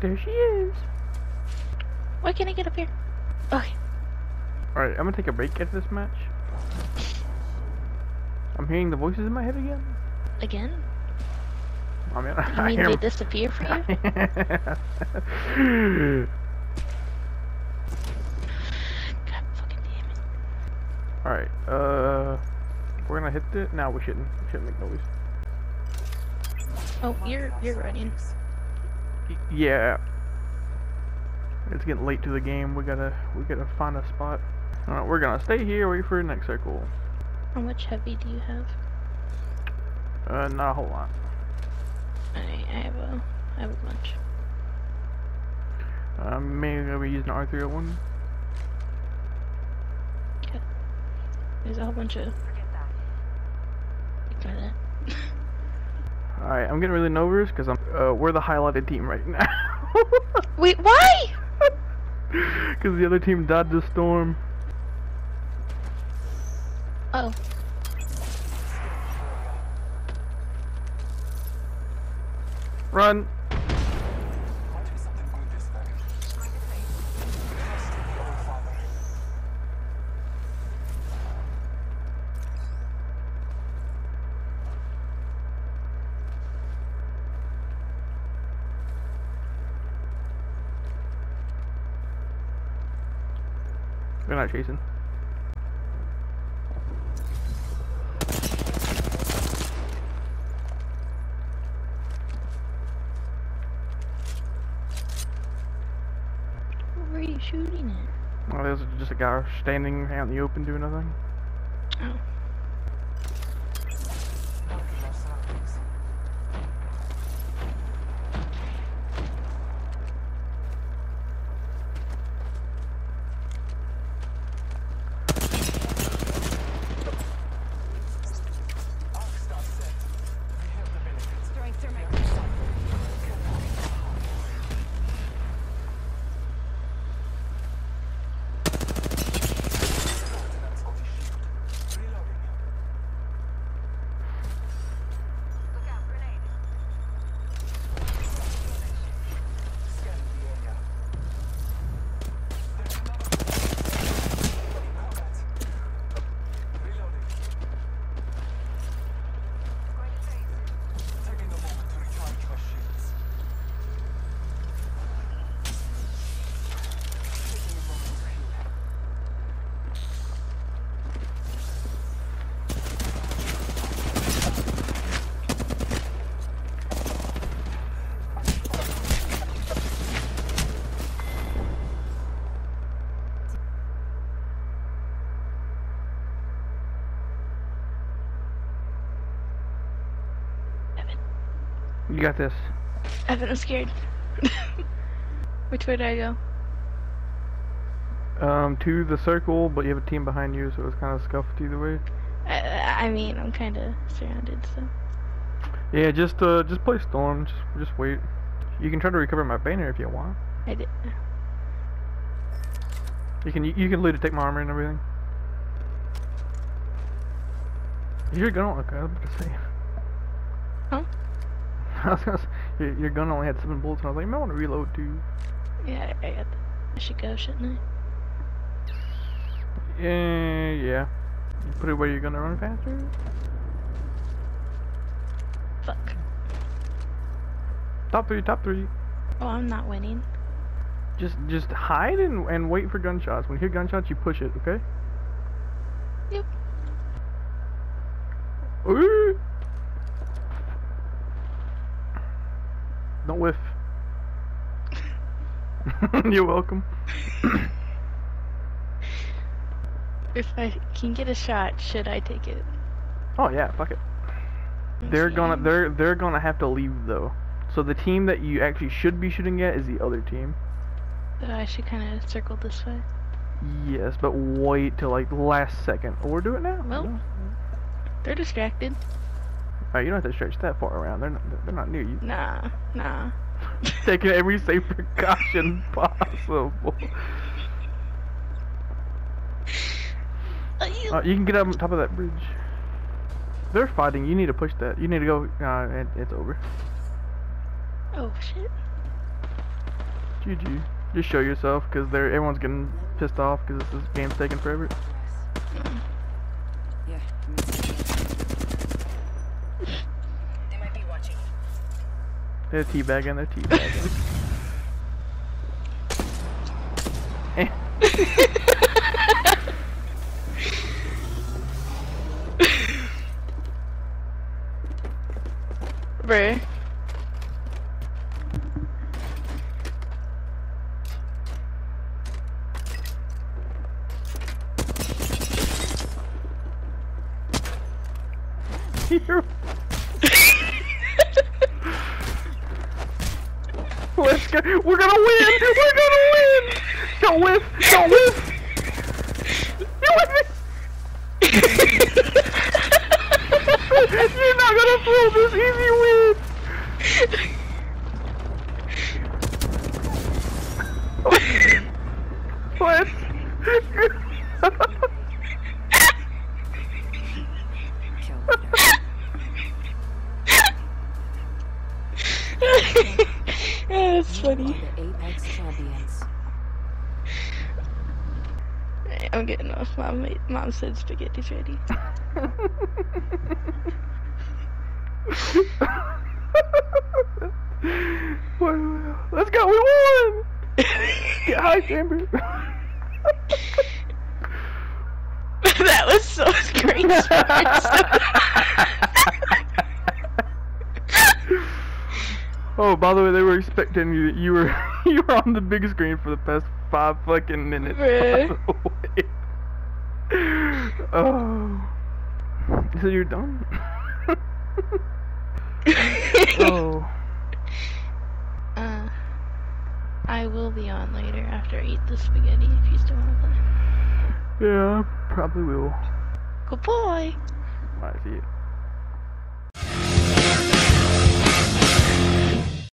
There she is. Why can't I get up here? Okay. Alright, I'm gonna take a break after this match. I'm hearing the voices in my head again. Again? I mean, You I mean they disappear for you? God fucking damn it. Alright, uh... We're gonna hit it? No, we shouldn't. We shouldn't make noise. Oh, you're you're running. Yeah. It's getting late to the game. We gotta we gotta find a spot. Alright, we're gonna stay here, wait for the next circle. How much heavy do you have? Uh, not a whole lot. I I have a I have a bunch. I'm mainly gonna be using R301. There's a whole bunch of Ignore that. Alright, I'm getting really nervous because I'm uh, we're the highlighted team right now. Wait, why? Because the other team dodged the storm. Oh. Run! They're not chasing. Where were you shooting it? Oh, there's just a guy standing out in the open doing nothing. Oh. You got this. Evan, I'm scared. Which way do I go? Um, to the circle, but you have a team behind you, so it's kind of scuffed either way. I, I mean, I'm kind of surrounded, so. Yeah, just uh, just play storm. Just just wait. You can try to recover my banner if you want. I did. You can you can loot to take my armor and everything. Your gun only okay, I was about to say. Huh? I was gonna say, your, your gun only had seven bullets, and I was like, you might want to reload too. Yeah, I, I got. I should go, shouldn't I? Yeah, yeah. You put it where you're gonna run faster. Fuck. Top three, top three. Oh, I'm not winning. Just just hide and and wait for gunshots. When you hear gunshots, you push it. Okay. Yep. Ooh. Don't whiff. You're welcome. If I can get a shot, should I take it? Oh yeah, fuck it. They're gonna they're they're gonna have to leave though. So the team that you actually should be shooting at is the other team. So I should kind of circle this way. Yes, but wait till like the last second. Or do it now. Well. No. They're distracted. Alright, you don't have to stretch that far around. They're not they're not near you. Nah, nah. Taking every safe precaution possible. You- Uh, you can get up on top of that bridge. They're fighting. You need to push that. You need to go. Uh, it, it's over. oh shit. GG. Just show yourself, because they're everyone's getting pissed off because this game's taking forever. Yeah. give me a second. They might be watching. They're teabagging, they're teabagging. Bruh. Here. Let's go. We're gonna win. We're gonna win. Don't whiff. Don't whiff. You whiff You're not gonna throw this easy win. That's funny. The Apex champions. I'm getting off. Mom, made- mom said spaghetti's ready. Let's go. We won. Get high, Chamber. that was so great. Oh, by the way, they were expecting you. You were you were on the big screen for the past five fucking minutes. way. oh, so you're done? oh, uh, I will be on later after I eat the spaghetti if you still want to play. yeah, probably will. Good boy. I see it.